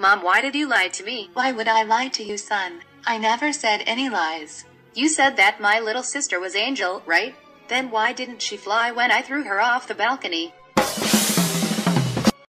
Mom, why did you lie to me? Why would I lie to you, son? I never said any lies. You said that my little sister was Angel, right? Then why didn't she fly when I threw her off the balcony?